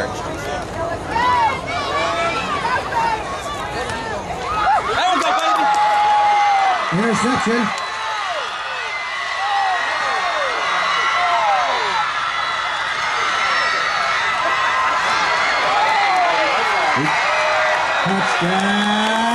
church. Interception. Touchdown.